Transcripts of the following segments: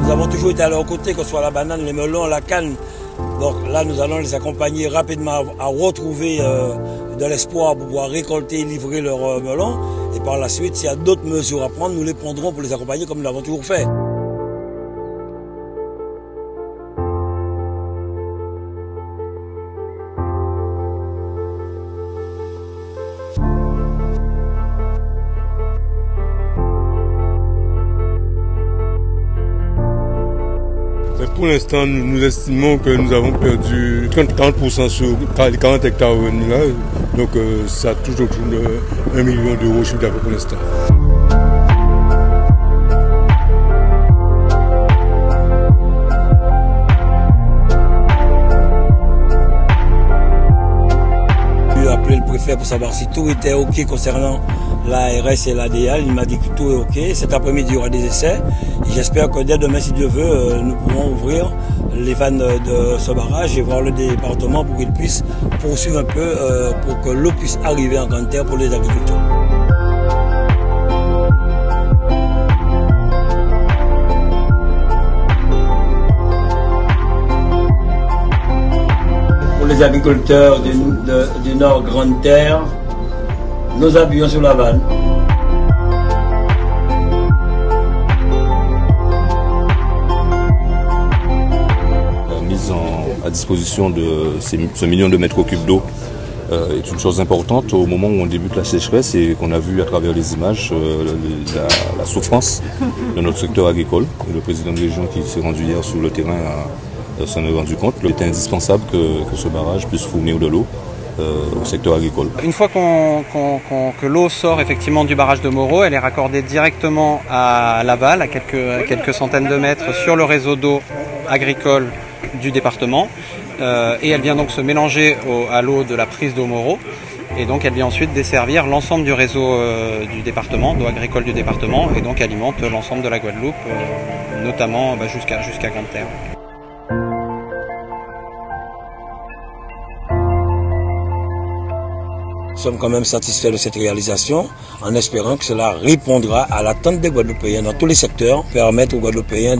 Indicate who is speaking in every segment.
Speaker 1: Nous avons toujours été à leur côté, que ce soit la banane, les melons, la canne. Donc là, nous allons les accompagner rapidement à retrouver euh, de l'espoir pour pouvoir récolter et livrer leurs euh, melons. Et par la suite, s'il y a d'autres mesures à prendre, nous les prendrons pour les accompagner comme nous l'avons toujours fait.
Speaker 2: Pour l'instant, nous, estimons que nous avons perdu 30% sur les 40 hectares là. Donc euh, ça touche autour de 1 million d'euros pour l'instant.
Speaker 1: Pour savoir si tout était OK concernant l'ARS et l'ADL. Il m'a dit que tout est OK. Cet après-midi, il y aura des essais. J'espère que dès demain, si Dieu veut, euh, nous pourrons ouvrir les vannes de ce barrage et voir le département pour qu'il puisse poursuivre un peu, euh, pour que l'eau puisse arriver en grande terre pour les agriculteurs. Agriculteurs du, Nord Grande Terre, nous appuyons sur la vanne.
Speaker 3: à disposition de ce million de mètres cubes d'eau euh, est une chose importante au moment où on débute la sécheresse et qu'on a vu à travers les images euh, la, souffrance de notre secteur agricole. le président de région qui s'est rendu hier sur le terrain s'en est rendu compte. Il était indispensable que, ce barrage puisse fournir de l'eau euh, au secteur agricole.
Speaker 4: Une fois que l'eau sort effectivement du barrage de Moreau, elle est raccordée directement à Laval, à quelques, quelques centaines de mètres sur le réseau d'eau agricole du département. Euh, et elle vient donc se mélanger à l'eau de la prise d'eau Moreau. Et donc elle vient ensuite desservir l'ensemble du réseau euh, du département, d'eau agricole du département, et donc alimente l'ensemble de la Guadeloupe, euh, notamment bah, jusqu'à jusqu'à Grande-Terre.
Speaker 1: Nous sommes quand même satisfaits de cette réalisation en espérant que cela répondra à l'attente des Guadeloupéens dans tous les secteurs, permettre aux Guadeloupéens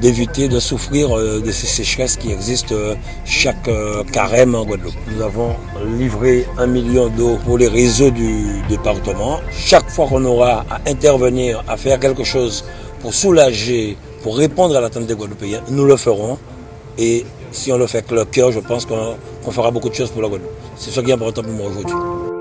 Speaker 1: d'éviter de, souffrir euh, de ces sécheresses qui existent euh, chaque euh, carême en Guadeloupe. Nous avons livré un million d'eau pour les réseaux du département. Chaque fois qu'on aura à intervenir, à faire quelque chose pour soulager, pour répondre à l'attente des Guadeloupéens, nous le ferons. Et si on le fait avec le cœur, je pense qu'on fera beaucoup de choses pour la Guadeloupe. C'est ce qui est important pour moi aujourd'hui.